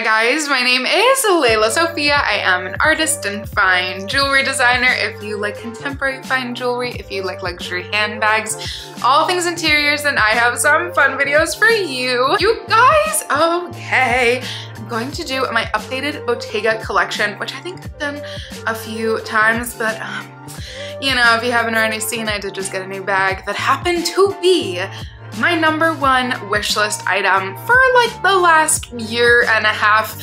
Hi guys, my name is Léla Sophia. I am an artist and fine jewelry designer. If you like contemporary fine jewelry, if you like luxury handbags, all things interiors, then I have some fun videos for you. You guys, okay. I'm going to do my updated Bottega collection, which I think I've done a few times, but um, you know, if you haven't already seen, I did just get a new bag that happened to be my number one wish list item for like the last year and a half.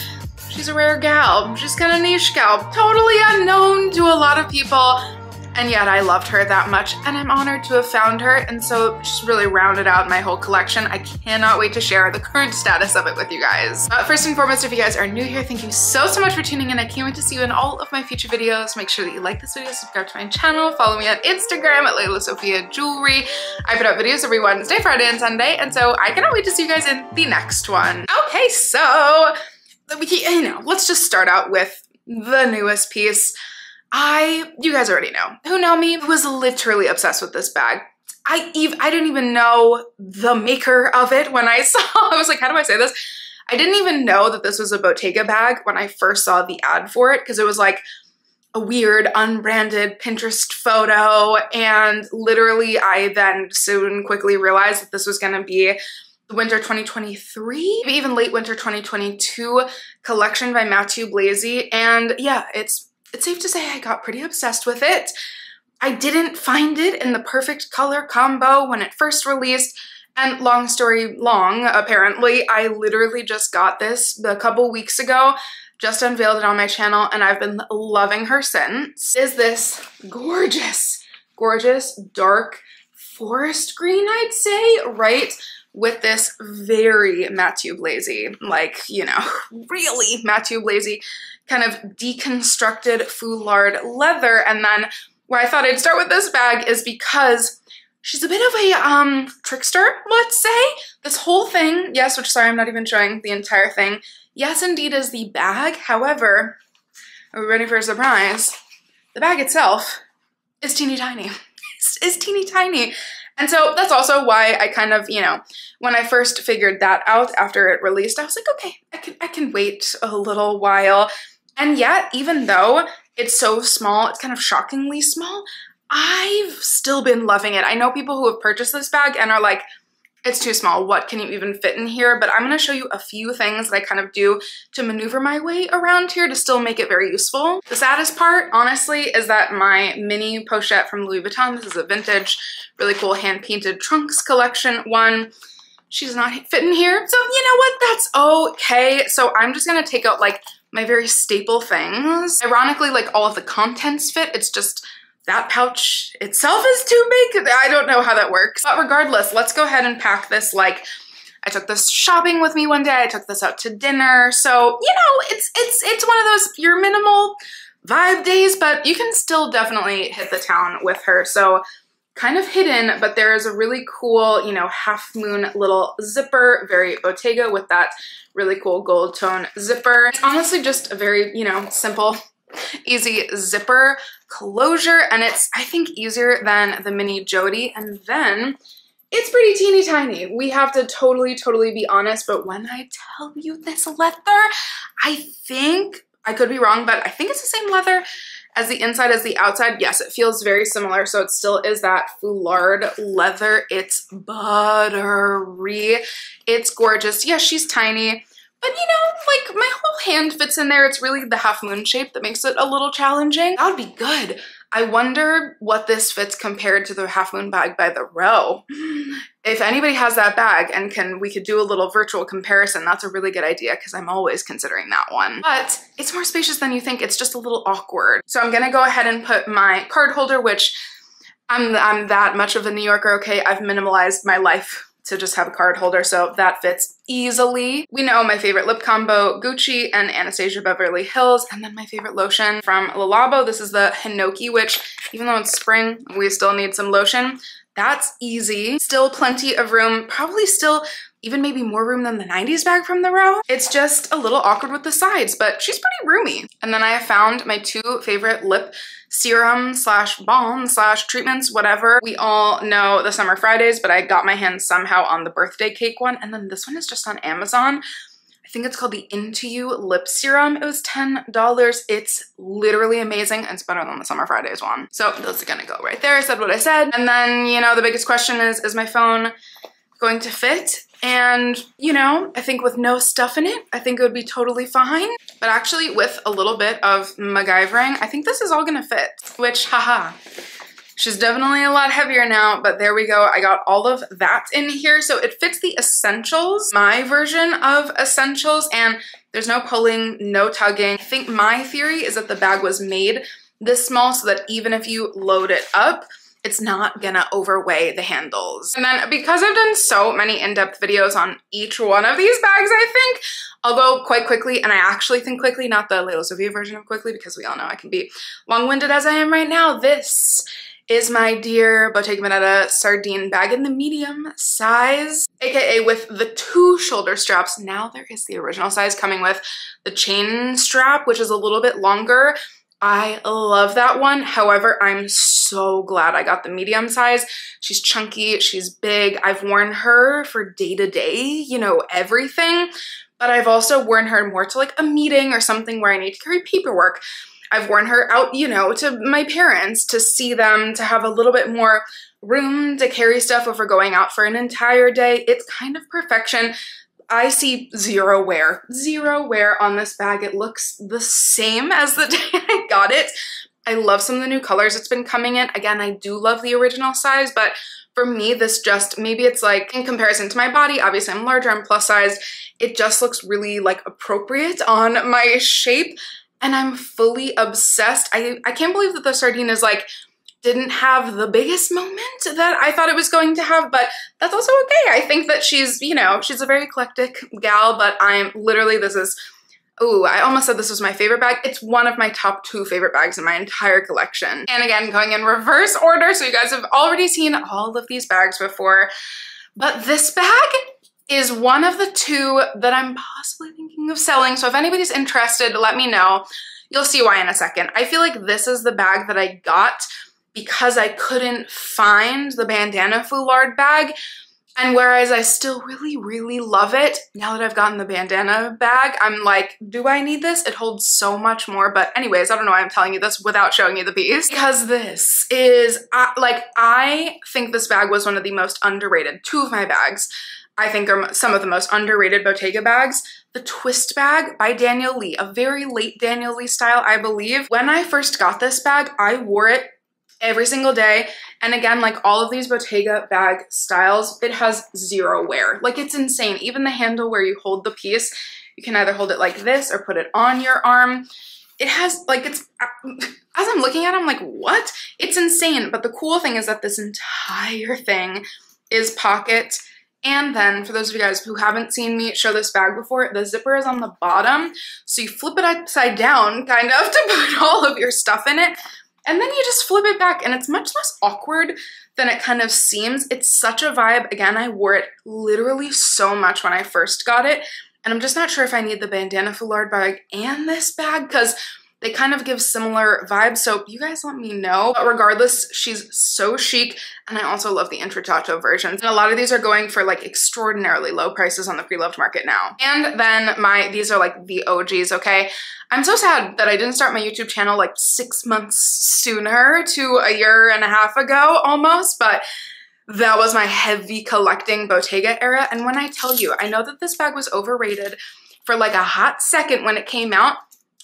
She's a rare gal. She's kind of niche gal. Totally unknown to a lot of people. And yet I loved her that much and I'm honored to have found her. And so she's really rounded out my whole collection. I cannot wait to share the current status of it with you guys. Uh, first and foremost, if you guys are new here, thank you so, so much for tuning in. I can't wait to see you in all of my future videos. Make sure that you like this video, subscribe to my channel, follow me on Instagram at Léla Sophia Jewelry. I put out videos every Wednesday, Friday, and Sunday. And so I cannot wait to see you guys in the next one. Okay, so, you know, let's just start out with the newest piece. I, you guys already know, who know me, was literally obsessed with this bag. I even, I didn't even know the maker of it when I saw, I was like, how do I say this? I didn't even know that this was a Bottega bag when I first saw the ad for it because it was like a weird unbranded Pinterest photo and literally I then soon quickly realized that this was gonna be the winter 2023, maybe even late winter 2022 collection by Matthieu Blazy and yeah, it's it's safe to say I got pretty obsessed with it. I didn't find it in the perfect color combo when it first released, and long story long, apparently, I literally just got this a couple weeks ago, just unveiled it on my channel, and I've been loving her since. Is this gorgeous, gorgeous, dark forest green, I'd say, right? With this very Matthieu Blazy, like, you know, really Matthieu Blazy kind of deconstructed foulard leather. And then why I thought I'd start with this bag is because she's a bit of a um, trickster, let's say. This whole thing, yes, which sorry, I'm not even showing the entire thing. Yes, indeed is the bag. However, are we ready for a surprise? The bag itself is teeny tiny. It's teeny tiny. And so that's also why I kind of, you know, when I first figured that out after it released, I was like, okay, I can I can wait a little while and yet, even though it's so small, it's kind of shockingly small, I've still been loving it. I know people who have purchased this bag and are like, it's too small. What can you even fit in here? But I'm going to show you a few things that I kind of do to maneuver my way around here to still make it very useful. The saddest part, honestly, is that my mini pochette from Louis Vuitton, this is a vintage, really cool hand-painted trunks collection one, she does not fit in here. So you know what? That's okay. So I'm just going to take out like my very staple things. Ironically, like all of the contents fit, it's just that pouch itself is too big. I don't know how that works. But regardless, let's go ahead and pack this like I took this shopping with me one day. I took this out to dinner. So, you know, it's it's it's one of those your minimal vibe days, but you can still definitely hit the town with her. So kind of hidden, but there is a really cool, you know, half moon little zipper, very Bottega with that really cool gold tone zipper. It's honestly just a very, you know, simple, easy zipper closure, and it's, I think, easier than the mini Jodie. And then it's pretty teeny tiny. We have to totally, totally be honest, but when I tell you this leather, I think, I could be wrong, but I think it's the same leather as the inside as the outside, yes, it feels very similar. So it still is that foulard leather. It's buttery. It's gorgeous. Yes, she's tiny. But you know, like my whole hand fits in there. It's really the half moon shape that makes it a little challenging. That would be good. I wonder what this fits compared to the Half Moon bag by the Row. If anybody has that bag and can we could do a little virtual comparison, that's a really good idea because I'm always considering that one. But it's more spacious than you think. It's just a little awkward. So I'm gonna go ahead and put my card holder, which I'm, I'm that much of a New Yorker, okay? I've minimalized my life to just have a card holder, so that fits easily. We know my favorite lip combo, Gucci and Anastasia Beverly Hills, and then my favorite lotion from Le Labo. This is the Hinoki, which even though it's spring, we still need some lotion. That's easy. Still plenty of room, probably still even maybe more room than the 90s bag from the row. It's just a little awkward with the sides, but she's pretty roomy. And then I have found my two favorite lip serum slash balm slash treatments, whatever. We all know the Summer Fridays, but I got my hands somehow on the birthday cake one. And then this one is just on Amazon. I think it's called the Into You Lip Serum. It was $10. It's literally amazing. It's better than the Summer Fridays one. So those are gonna go right there. I said what I said. And then, you know, the biggest question is, is my phone going to fit? And, you know, I think with no stuff in it, I think it would be totally fine. But actually with a little bit of MacGyvering, I think this is all gonna fit, which, haha. She's definitely a lot heavier now, but there we go. I got all of that in here. So it fits the essentials, my version of essentials, and there's no pulling, no tugging. I think my theory is that the bag was made this small so that even if you load it up, it's not gonna overweigh the handles. And then because I've done so many in-depth videos on each one of these bags, I think, I'll go quite quickly, and I actually think quickly, not the Léla Sophia version of quickly, because we all know I can be long-winded as I am right now. This is my dear Bottega Veneta sardine bag in the medium size, aka with the two shoulder straps. Now there is the original size coming with the chain strap, which is a little bit longer. I love that one. However, I'm so glad I got the medium size. She's chunky, she's big. I've worn her for day to day, you know, everything. But I've also worn her more to like a meeting or something where I need to carry paperwork. I've worn her out, you know, to my parents to see them, to have a little bit more room to carry stuff if we're going out for an entire day. It's kind of perfection. I see zero wear, zero wear on this bag. It looks the same as the day I got it. I love some of the new colors it's been coming in. Again, I do love the original size, but for me, this just, maybe it's like in comparison to my body, obviously I'm larger, I'm plus sized, it just looks really like appropriate on my shape and I'm fully obsessed. I, I can't believe that the sardine is like, didn't have the biggest moment that I thought it was going to have, but that's also okay. I think that she's, you know, she's a very eclectic gal, but I'm literally, this is, oh, I almost said this was my favorite bag. It's one of my top two favorite bags in my entire collection. And again, going in reverse order, so you guys have already seen all of these bags before, but this bag is one of the two that I'm possibly thinking of selling. So if anybody's interested, let me know. You'll see why in a second. I feel like this is the bag that I got because I couldn't find the bandana foulard bag. And whereas I still really, really love it, now that I've gotten the bandana bag, I'm like, do I need this? It holds so much more. But anyways, I don't know why I'm telling you this without showing you the piece. Because this is, uh, like, I think this bag was one of the most underrated, two of my bags. I think are some of the most underrated Bottega bags. The Twist bag by Daniel Lee, a very late Daniel Lee style, I believe. When I first got this bag, I wore it every single day. And again, like all of these Bottega bag styles, it has zero wear. Like it's insane. Even the handle where you hold the piece, you can either hold it like this or put it on your arm. It has like it's, as I'm looking at it, I'm like, what? It's insane. But the cool thing is that this entire thing is pocket and then for those of you guys who haven't seen me show this bag before, the zipper is on the bottom. So you flip it upside down kind of to put all of your stuff in it. And then you just flip it back and it's much less awkward than it kind of seems. It's such a vibe. Again, I wore it literally so much when I first got it. And I'm just not sure if I need the bandana foulard bag and this bag because they kind of give similar vibes, so you guys let me know. But regardless, she's so chic, and I also love the Intrecciato versions. And a lot of these are going for like extraordinarily low prices on the pre-loved market now. And then my, these are like the OGs, okay? I'm so sad that I didn't start my YouTube channel like six months sooner to a year and a half ago almost, but that was my heavy collecting Bottega era. And when I tell you, I know that this bag was overrated for like a hot second when it came out,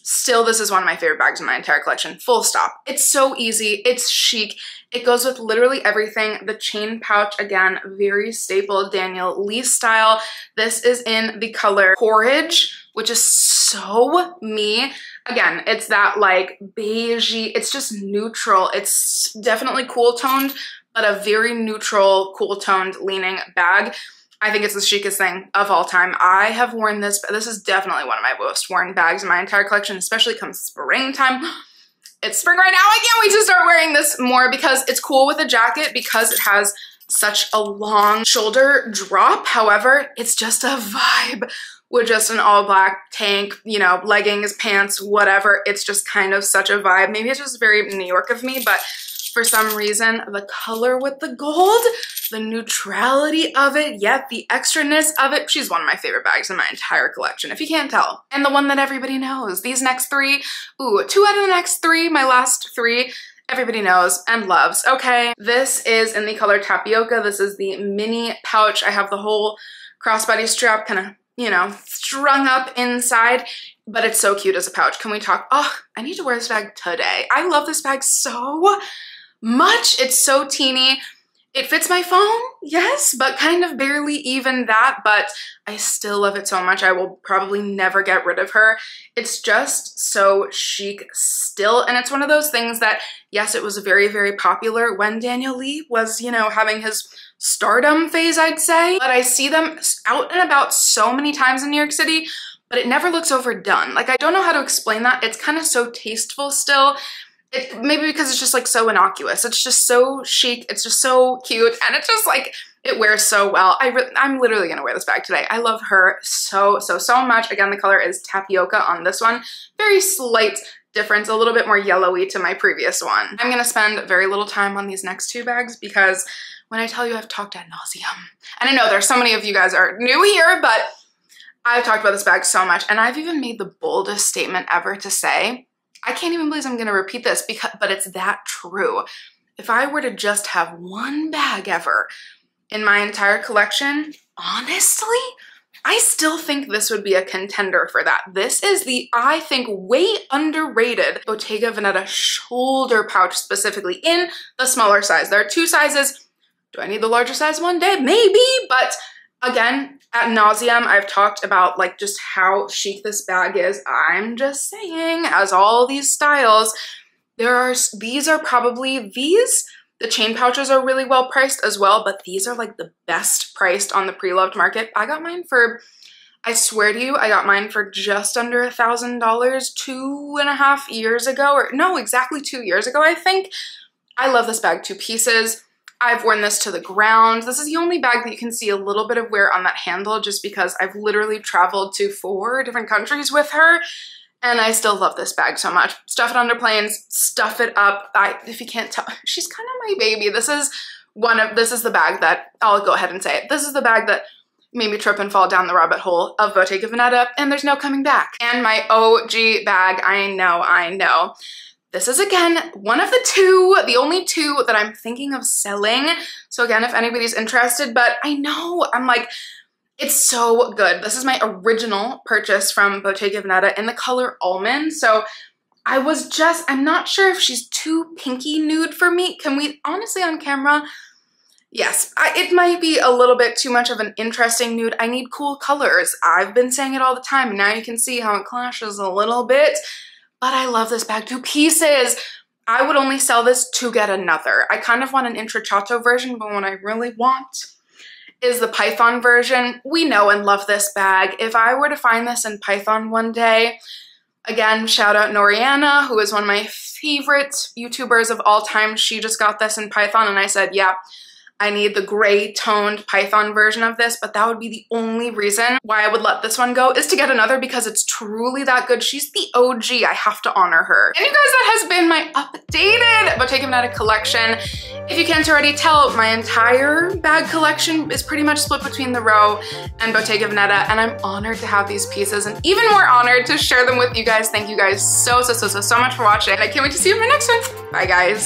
Still, this is one of my favorite bags in my entire collection, full stop. It's so easy, it's chic, it goes with literally everything. The chain pouch, again, very staple Daniel Lee style. This is in the color Porridge, which is so me. Again, it's that like beigey, it's just neutral. It's definitely cool toned, but a very neutral, cool toned leaning bag. I think it's the chicest thing of all time. I have worn this, but this is definitely one of my most worn bags in my entire collection, especially come springtime. It's spring right now. I can't wait to start wearing this more because it's cool with a jacket because it has such a long shoulder drop. However, it's just a vibe with just an all black tank, you know, leggings, pants, whatever. It's just kind of such a vibe. Maybe it's just very New York of me, but for some reason. The color with the gold, the neutrality of it, yet the extraness of it. She's one of my favorite bags in my entire collection, if you can't tell. And the one that everybody knows. These next three, ooh, two out of the next three, my last three, everybody knows and loves. Okay, this is in the color Tapioca. This is the mini pouch. I have the whole crossbody strap kind of, you know, strung up inside but it's so cute as a pouch. Can we talk? Oh, I need to wear this bag today. I love this bag so much. It's so teeny. It fits my phone, yes, but kind of barely even that, but I still love it so much. I will probably never get rid of her. It's just so chic still, and it's one of those things that, yes, it was very, very popular when Daniel Lee was, you know, having his stardom phase, I'd say, but I see them out and about so many times in New York City, but it never looks overdone. Like, I don't know how to explain that. It's kind of so tasteful still. It, maybe because it's just like so innocuous. It's just so chic. It's just so cute. And it's just like, it wears so well. I I'm literally gonna wear this bag today. I love her so, so, so much. Again, the color is Tapioca on this one. Very slight difference, a little bit more yellowy to my previous one. I'm gonna spend very little time on these next two bags because when I tell you I've talked ad nauseum, and I know there's so many of you guys are new here, but I've talked about this bag so much and I've even made the boldest statement ever to say, I can't even believe I'm gonna repeat this because, but it's that true. If I were to just have one bag ever in my entire collection, honestly, I still think this would be a contender for that. This is the, I think, way underrated Bottega Veneta shoulder pouch specifically in the smaller size. There are two sizes. Do I need the larger size one day? Maybe, but again, at nauseum, I've talked about like just how chic this bag is. I'm just saying, as all these styles, there are, these are probably, these, the chain pouches are really well priced as well, but these are like the best priced on the pre-loved market. I got mine for, I swear to you, I got mine for just under a thousand dollars two and a half years ago, or no, exactly two years ago, I think. I love this bag, two pieces. I've worn this to the ground. This is the only bag that you can see a little bit of wear on that handle just because I've literally traveled to four different countries with her and I still love this bag so much. Stuff it under planes, stuff it up. I, if you can't tell, she's kind of my baby. This is one of, this is the bag that, I'll go ahead and say it. This is the bag that made me trip and fall down the rabbit hole of Bottega Veneta and there's no coming back. And my OG bag, I know, I know. This is again one of the two, the only two that I'm thinking of selling. So again, if anybody's interested, but I know I'm like, it's so good. This is my original purchase from Bottega Veneta in the color almond. So I was just, I'm not sure if she's too pinky nude for me. Can we, honestly on camera, yes, I, it might be a little bit too much of an interesting nude. I need cool colors. I've been saying it all the time. And now you can see how it clashes a little bit but I love this bag to pieces. I would only sell this to get another. I kind of want an Intrecciato version, but what I really want is the Python version. We know and love this bag. If I were to find this in Python one day, again, shout out Noriana, who is one of my favorite YouTubers of all time. She just got this in Python and I said, yeah, I need the gray toned Python version of this, but that would be the only reason why I would let this one go is to get another because it's truly that good. She's the OG. I have to honor her. And you guys, that has been my updated Bottega Veneta collection. If you can't already tell, my entire bag collection is pretty much split between the Row and Bottega Veneta, and I'm honored to have these pieces and even more honored to share them with you guys. Thank you guys so, so, so, so, so much for watching. I can't wait to see you in my next one. Bye, guys.